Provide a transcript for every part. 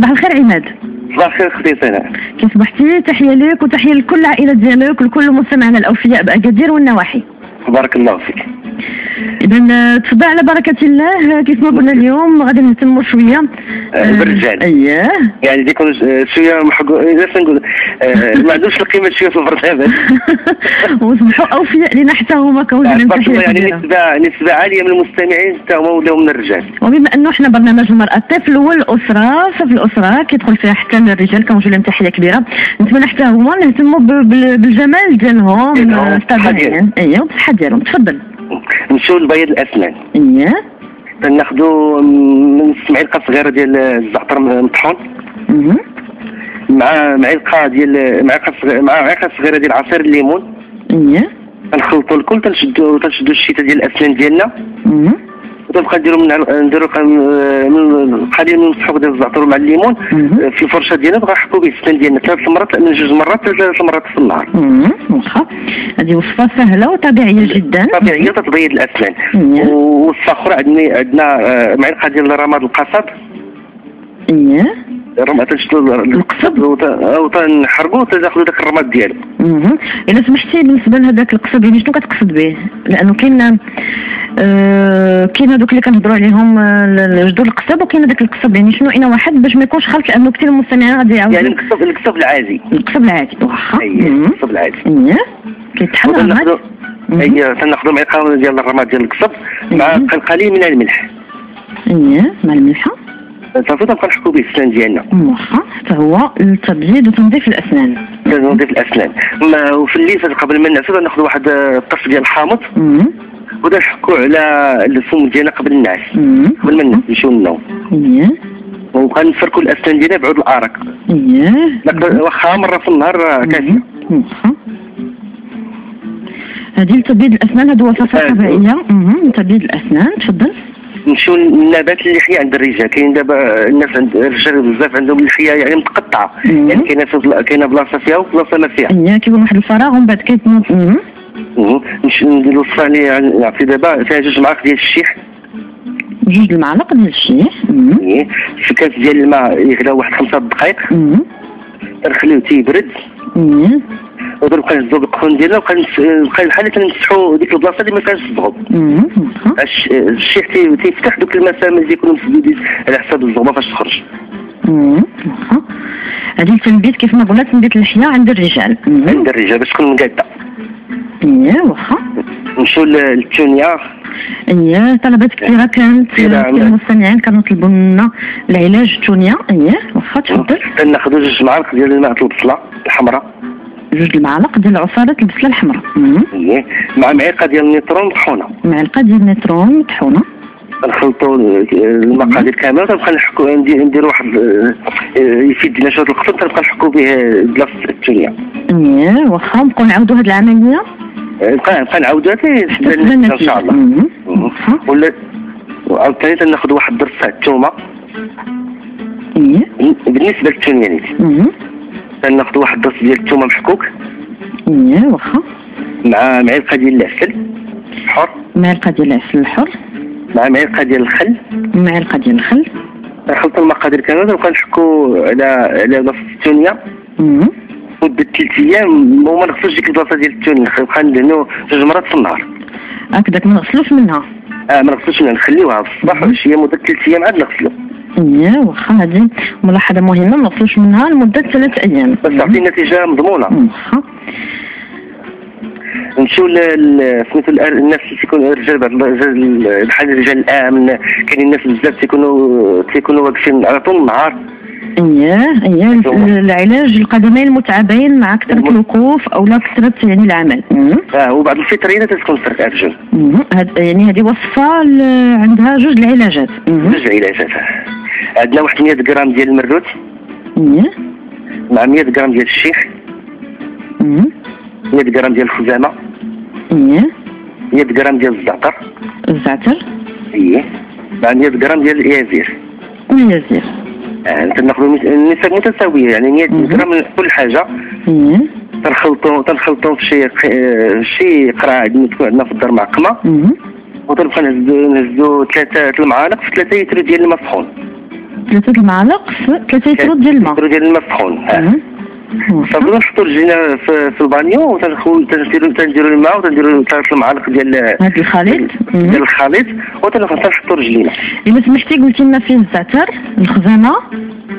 صباح الخير عماد. صباح الخير أختي سناء كي صبحتي؟ تحية لك وتحية لكل العائله ديالك ولكل مستمعنا الأوفياء بأكادير والنواحي. بارك الله فيك. اذا تفضل على بركة الله كيف ما قلنا اليوم غادي نهتموا شوية. آه، بالرجال. اييه يعني آه، شوية محقو اذا نقول آه، ما عندوش القيمة شوية في البرنامج. وصبحوا أوفياء لنا حتى هما كوجه لهم تبارك الله تحية يعني نسبه نسبة عالية من المستمعين حتى هما ولاو من الرجال. وبما أنه إحنا برنامج المرأة الطفل والأسرة ففي الاسره كيدخل فيها حتى الرجال كنوجه لهم تحية كبيرة. نتمنى حتى هما نهتموا بالجمال ديالهم آه،. اييه والصحه ديالهم. تفضل. نمشيو لبياض الأسنان. اييه ناخذوا من معلقة صغيرة ديال الزعتر مطحون. مع معلقة ديال معلقة صغيره مع معلقة صغيرة ديال عصير الليمون. اييه نخلطوا الكل تنشدوا تنشدوا الشتاء ديال الأسنان ديالنا. وتنبقى نديرو من نديرو من قليل من الصحوق ديال الزعتر مع الليمون. في الفرشه ديالنا بغا نحكوا به السنان ديالنا ثلاث مرات من جوج مرات ثلاث مرات في النهار. واخا. هذه وصفة سهلة وطبيعية جدا. طبيعية تتبيض الأسنان. أخرى عندنا عندنا آه، معلقة ديال رماد القصب. اييه تنشدوا القصب؟ وتنحرقوا تاخذوا داك الرماد ديالو. مهم. إلا سمحتي بالنسبة لهذاك القصب يعني شنو كتقصد به؟ لأنه كاين آه كاين هذوك اللي كنهضروا عليهم آه، الجذور القصب وكاين هذاك القصب يعني شنو اين واحد باش ما يكونش خلط لأنه كثير المستمعين غادي يعني يعاودوا القصب القصب العادي. القصب العادي. واخا. القصب العادي. وتناخذوا مهم. اي تناخذوا معلقه ديال الرماد ديال القصب مع. قليل من الملح. اييه مع الملحه صافي تنبقى نحكوا به السنان ديالنا. واخا حتى هو التبييض وتنظيف الأسنان. نضيف الأسنان. ما وفي الليل قبل ما نعسوا ناخذ واحد الطرف ديال الحامض. ودا نحكوا على الفم ديالنا قبل النعاس. قبل ما نمشيو للنوم اييه ونبقى نفركوا الأسنان ديالنا بعود الأرق. اييه واخا مرة في النهار كافية. هذه لتبييض الأسنان هذه وصفه آه. طبيعية. مهم. تبييض الأسنان تفضل. نمشيو لنبات اللحيه عند الرجال كاين دابا الناس عند الرجال بزاف عندهم اللحيه يعني متقطعة. يعني كاينة كاينة بلاصة فيها وبلاصة ما فيها اييه كيكون واحد الفراغ ومن بعد كيتنوض مهم. مم. نمشي ندير الوصفه اللي نعطي دابا فيها جوج معالق ديال الشيح جوج المعالق ديال الشيح. إيه. في كاس ديال الماء يغلى واحد خمسة دقائق مهم. نخليوه تيبرد ونبقى نهزو بالقطن ديالنا نبقى بحال تنمسحو ديك البلاصة اللي ما فيهاش الزغب مهم. واخا الش- الشيح تي- تيفتح دوك المسام اللي تيكونوا مسدودين على حساب الزغبة فاش تخرج. هذه التنبيت كيف ما قلنا تنبيت اللحية عند الرجال. عند الرجال باش تكون مقادة. اييه واخا. نمشيو للتونيا اييه طلبات كثيرة كانت كثير عملت. المستمعين كانوا يطلبوا لنا العلاج التونيا اييه واخا تفضل. تناخذوا جوج معالق ديال الماء البصله الحمراء. جوج المعالق ديال عصاره البصله الحمراء. مع معلقة ديال النيترون مطحونة. معلقة ديال النيترون مطحونة. نخلطوا المقادير كاملة تنبقى نحكوا ندير واحد آه، يفيد لنا شوية القطن تنبقى نحكوا به بلاصة التونيا اييه واخا نبقاو نعاودوا هذه العملية؟ نبقى نبقى تبان إن شاء الله. ولا عاوتاني تناخذ واحد درس تاع الثومه بالنسبة للتونيا تناخذ واحد درس ديال الثومه محكوك. اييه واخا. مع معلقه ديال العسل. حر. معلقه ديال العسل الحر. مع معلقه ديال الخل. معلقه ديال الخل. نخلط المقادير كاملة نبقى نحكوا على على بلاصه التونيا مهم. مدة ثلاث أيام وما نغسلش ديك البلاصة ديال التونيا نبقى ندهنو جوج مرات في النهار. هكذاك ما نغسلوش منها. آه ما نغسلش منها. نخليوها في الصباح. وشي مدة ثلاث أيام عاد نغسلو. اييه واخا هذه ملاحظة مهمة ما نغسلوش منها لمدة ثلاث أيام بس تعطي نتيجة مضمونة واخا نمشيو ل- سميتو الناس اللي تيكونوا الرجال بعض بحال الرجال الأمن كاينين الناس بزاف تيكونوا تيكونوا واقفين على طول النهار اييه ال- العلاج القدمين المتعبين مع كثره. الوقوف أو لا كثره يعني العمل. آه وبعض الفطريين تتكون مم. هاد يعني هذه وصفة عندها جوج العلاجات. جوج علاجات عندنا واحد 100 غرام ديال المروت مع 100 غرام ديال الشيح. مم. 100 غرام ديال الخزامة. اييه 100 غرام ديال الزعتر. الزعتر؟ إيه. مع 100 غرام ديال اليازير واليازير آه، تناخذوا النسب متساوية يعني 100 مهم. غرام من كل حاجة. تنخلطوا تنخلطوا في شي آه، شي قرعة تكون عندنا في الدار معقمة. وتنبقى نهزو نهزو ثلاثة ثلاث المعالق في ثلاثة لتر ديال الماء سخون ثلاثة المعالق في ثلاثة لتر ديال الماء لتر ديال الماء سخون نحطو رجلينا في, في البانيو وتندخل تنديرو تنديرو الماء وتنديرو ثلاث المعالق ديال هذا الخليط. ديال الخليط وتنحطو رجلينا إلا سمحتي قلتي لنا فيه الزعتر الخزامه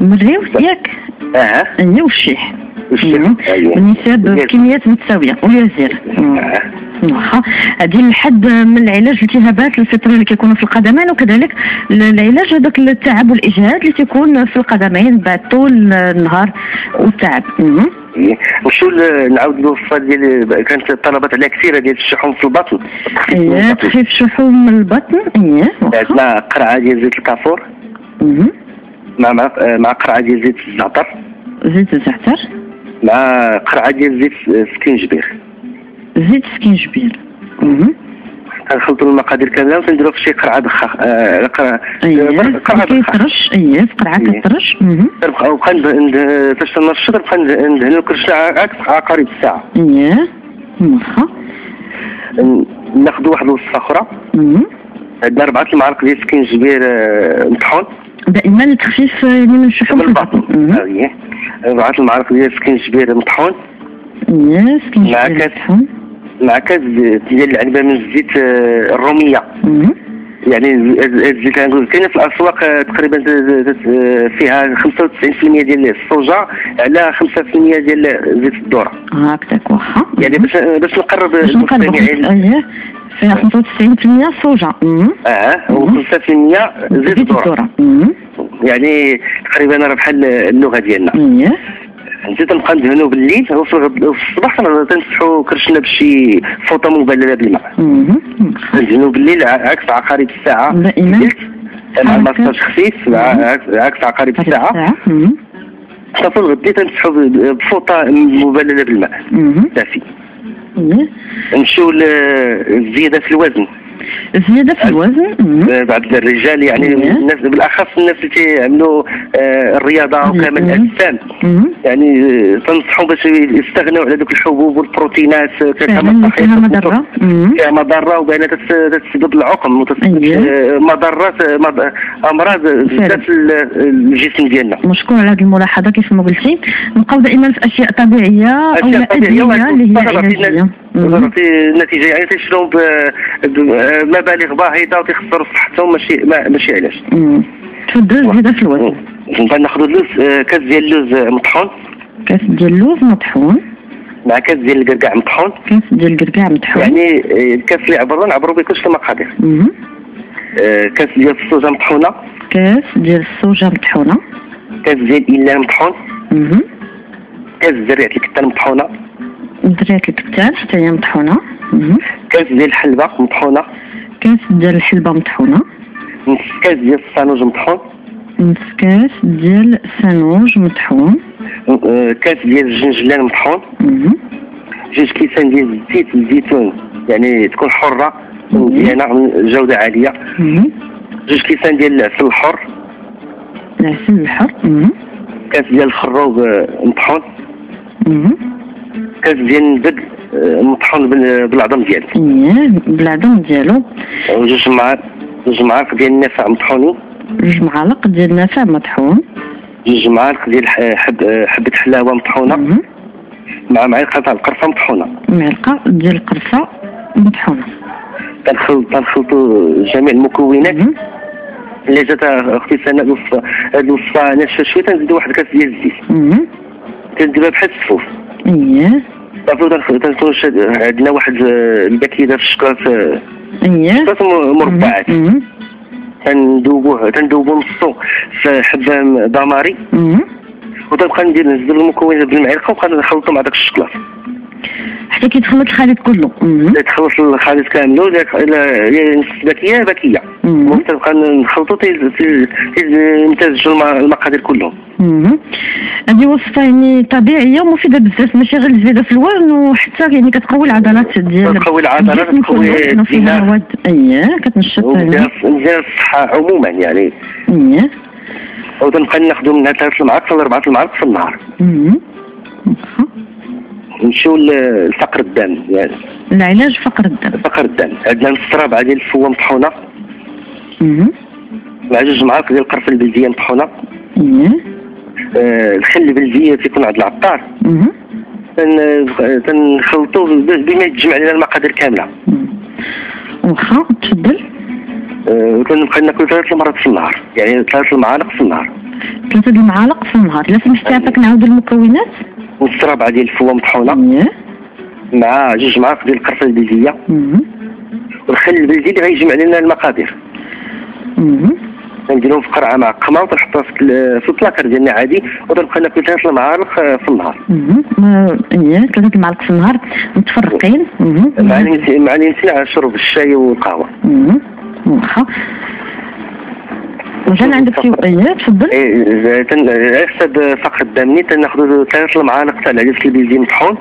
المريوس ياك آه اييه والشيح والشيح. مهم. أيوة. بالنسب ياك. بكميات متساوية. آه. واخا هذه الحد من العلاج الالتهابات الفطريه اللي كيكونوا في القدمين وكذلك ال- العلاج هذاك التعب والإجهاد اللي تيكون في القدمين بعد طول النهار والتعب. وشو نعاود الوصفه ديال كانت طلبات عليها كثيرة ديال الشحوم في البطن. اييه تخفيف شحوم البطن. اييه واخا. مع قرعة ديال زيت الكافور. مع مع مع قرعة ديال زيت الزعتر. زيت الزعتر. مع قرعة ديال زيت السكينجبير زيت سكينجبير مهم. كنخلطوا المقادير كاملة وتنديروا في شي قرعة بخاخ آه، قرعه أييه قرعة بخاخ كيطرش. أييه في قرعه. تنبقى وبقى فاش تنشط نبقى ند- ندهنو الكرشه عكس عقارب الساعة. أييه. واخا ناخذ واحد الوصفه أخرى. عندنا أربعة المعالق ديال السكينجبير آه، مطحون. دائما لتخفيف يعني من الشحوم في البطن. هذه أربعة المعالق ديال السكينجبير مطحون. أييه مع سكينجبير كاس. مطحون. مع كاس ديال العنبه من الزيت آه، الرومية. يعني الزيت كنقول كاينة في الأسواق آه، تقريبا ت- فيها 95% ديال الصوجا على 5% ديال زيت الذرة. هكذاك واخا. يعني باش باش نقرب باش نقرب اييه فيها 95% صوجا مهم. آه و5% زيت الذرة. مهم. يعني تقريبا راه بحال اللغة ديالنا. اييه نزيد نبقى ندهنو بالليل وفي الصباح تن- تنمسحو كرشنا بشي فوطة مبلله بالماء. ندهنو بالليل عكس عقارب الساعة دائما مع. المساج خفيف عكس- عقارب الساعة الساعة. مهم. صافي الغدي تنمسحو ب- بفوطة مبلله بالماء. دافي اييه نمشيو للزياده في الوزن زيادة في الوزن. آه، بعض الرجال يعني. الناس بالأخص الناس اللي تيعملوا آه، الرياضة وكامل. الاجسام. يعني آه، تنصحوا باش يستغنوا على ذوك الحبوب والبروتينات فيها مضرة مهم. فيها مضرة وبانها تتس- تتسبب العقم وتسبب أيوة. مضرات مض- أمراض ال- الجسم ديالنا مشكور على هذه الملاحظة كيف ما قلتي نبقاو دائما في أشياء لا طبيعية أدوية اللي هي النتيجه يعني تيشربوا ب- بمبالغ باهظه وتيخسروا صحتهم ماشي ما- ماشي علاج مم. تفضل زيادة في الوزن ناخذ اللوز آه، كاس ديال اللوز آه، مطحون. كاس ديال اللوز مطحون. مع كاس ديال القرقاع مطحون. كاس ديال القرقاع مطحون. يعني آه، الكاس اللي عبرنا نعبروا به كلشي المقادير. آه، كاس ديال الصوجة مطحونة. كاس ديال الصوجة مطحونة. كاس ديال الإيلان مطحون. كاس زريعة الكتان مطحونة. درية الكتان حتى هي مطحونة. مهم. كاس ديال الحلبة مطحونة. كاس ديال الحلبة مطحونة. نص كاس ديال الصانوج مطحون. نص كاس ديال السانوج مطحون. آه، كاس ديال الجنجلان مطحون. جوج كيسان ديال زيت الزيتون يعني تكون من جودة عالية. مهم. جوج كيسان ديال العسل الحر. العسل الحر. كاس ديال الخروب آه، مطحون. كاس ديال النبد مطحون بال- بالعظم ديالو. إيه بالعظم ديالو. وجوج معالق جوج معالق ديال النافع مطحونين. جوج معالق ديال النافع مطحون. جوج معالق ديال حب آه، حبه حلاوه مطحونة. مهم. مع معلقة تاع القرفة مطحونة. معلقة ديال القرفة مطحونة. تنخلط تنخلطوا جميع المكونات. اللي جات أختي سناء الوصفه هاد الوصفة ناشفه شوية تنزيدوا واحد كاس ديال الزيت. تنديرها بحال السفوف إيه شاد- عندنا واحد آه، الباكيده في آه، إيه. شكلاط م- مربعات. تندوبوه تندوبو نصو في حبة دماري. وتنبقى ندير نزل المكونات بالمعلقة ونبقى نخلطو مع داك الشكلاط حتى كيتخلط الخليط كله. تخلص الخليط كامل الا نص باكيه باكيه مهم. ممكن تبقى نخلطو تيمتزجوا الم- المقادير كلهم. هذه وصفة يعني طبيعية ومفيدة بزاف ماشي غير الزيادة في الوزن وحتى يعني كتقوي العضلات ديال تقوي العضلات، الجسم تقوي كله لأنه فيها الدماغ. مواد أييه كتنشط مزيان الصحه عموما يعني أييه وتنبقى ناخذ منها ثلاث المعالق ولا اربعه المعالق في النهار. نمشيو لفقر الدم يعني. العلاج فقر الدم. فقر الدم. عندنا نص رابعه ديال الفوة مطحونة. مع جوج معالق ديال القرفة البلدية مطحونة. آه، الخل البلدية تيكون عند العطار. تنخلطو بما يتجمع لنا المقادير كاملة. واخا تفضل. آه، ناكل ثلاث المرات في النهار. يعني ثلاث المعالق في النهار. ثلاثة المعالق في النهار. لا سمحتي عافاك نعاود المكونات نص ربعه ديال الفوة مطحونة. مع جوج معالق ديال القرفة البلدية. والخل البلدي اللي غيجمع لنا المقادير. نديرهم في قرعة معقمه وتنحطها في في البلاكر ديالنا عادي. وتنبقى ناكل ثلاث المعالق آه، في النهار. إيه ثلاثة المعالق في النهار. متفرقين. مع الانس- مع الانسان على شرب الشاي والقهوة. واخا وجا عندك شي إيه تفضل. إيه، على حساب فقر الدم تناخذ ثلاث المعالق تاع العدس البلدي مطحون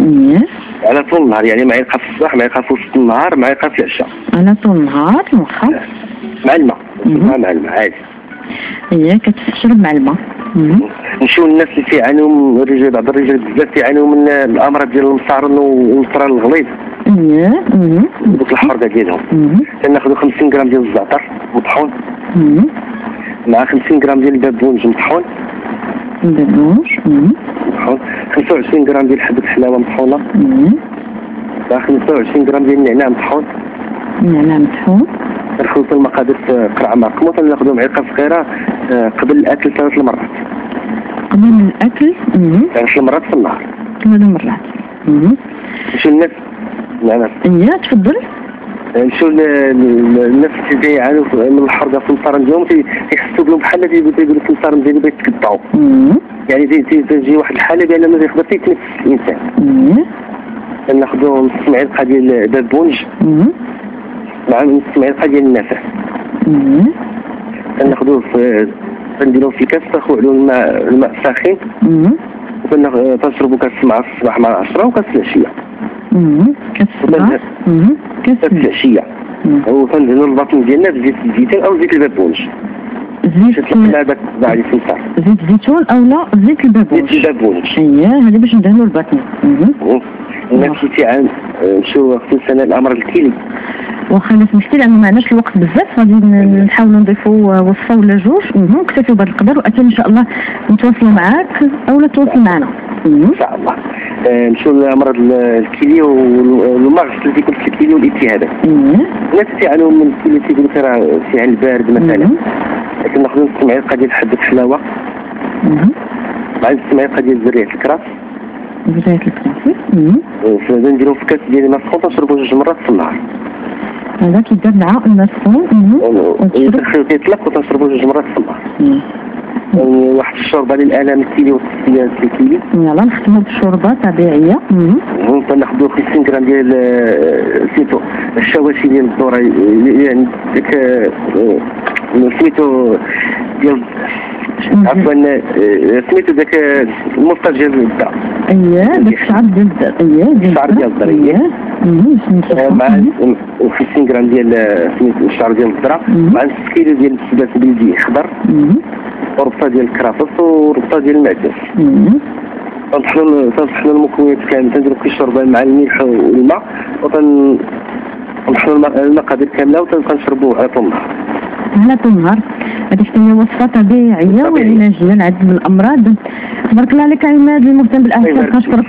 إيه. على طول النهار يعني معلقه في الصباح معلقه في وسط النهار معلقه في العشاء. على طول النهار واخا. مع الماء. مع الماء عادي. إيه كتشرب مع الماء. نمشيو للناس اللي تيعانيو من الرجال بعض الرجال بزاف تيعانيو من الأمراض ديال المصارن والمصران الغليظ. إيه. دوك الحرقه ديالهم. تناخذ 50 غرام ديال الزعتر مطحون. مع 50 غرام ديال البابونج مطحون. مهم. مطحون. 25 غرام ديال حبة حلاوة مطحونة. مهم. مع 25 غرام ديال النعناع مطحون. نعناع مطحون. نخلط المقادير في قرعة معقمة تناخذو معلقة صغيرة آه، قبل الأكل ثلاث المرات. قبل الأكل؟ مهم. ثلاث المرات في النهار. ثلاث مرات مهم. نمشيو نعم. إيه تفضل. نمشيو ل- للناس اللي تيعانيو من الحرقة في ديالهم تي- تيحسوا بهم بحال تيقولوا في المصارن ديالي بغيت تقطعوا. يعني تي- تي- تجي واحد الحالة بأن ما يقدر يتنفس الإنسان. إيه ناخذو نص معلقة ديال مهم. مع نص معلقة ديال النافع. تناخذوه في تنديروه في كاس تاخذ عليه الماء الماء ساخن تنشربوا كاس مع الصباح مع العشرة وكاس العشية. كاس كاس العشية. وتنزلوا البطن ديالنا بزيت الزيتون أو زيت البابونج. زيت زيت زيتون أو لا زيت زيت البابوش البابونج. إيه هذا باش ندهنوا البطن مهم. الناس اللي تيعان نمشيو خصوصا سنة الامراض الكلي واخا لو سمحتي لأنه ما عندناش الوقت بزاف غادي ن- نحاولوا نضيفوا وصفة ولا جوج. مهم. نكتفيو بهذا القدر واكيد إن شاء الله نتواصلوا معاك أو لا تواصل معنا. إن شاء الله. آه، نمشيو لامراض ال- الكلي والمغص اللي تيكون في الكلي والالتهابات الناس تيعانوا من الكلي تيقولوا لك راه تيعان البارد مثلا. لكن ناخذ نص معلقه ديال حبه حلاوه مهم. مع نص معلقه ديال زريعه الكراس الكراسي. مهم. فهذا نديرو في كاس ديال الماء سخون تنشربو جوج مرات في النهار. هذا كيدار مع الماء مهم. وتشرب. يدخل يطلق وتنشربو جوج مرات في النهار مم. يعني واحد الشوربة للآلام الكيلي والتصفيه الكيلي يلا نختموا بشوربة طبيعية. مهم. تناخذو 50 غرام ديال آه، سميتو الشواشي ديال الذره يعني ديك آه، سميتو ديال عفوا آه، سميتو ذاك ديال الداء اييه داك الشعر ديال الدار اييه الشعر ديال الدار، اييه اييه. آه، مع مهم. و50 غرام ديال آه، سميتو الشعر ديال مم. مع نص كيلو ديال السبات بلدي خضر مهم. وربطة ديال الكرافس وربطة ديال المعدس مهم. تنطحنوا تنطحنوا المكونات كامل تنديروا في الشوربه مع الملح والماء وتن نطحنوا الم- المقادير كاملة وتنبقى نشربوه على طول النهار طول النهار هذه هي طبيعيه طبيعية. وعلاجية لعدد من الأمراض. تبارك الله عليك عماد المهتم يبارك كنشكرك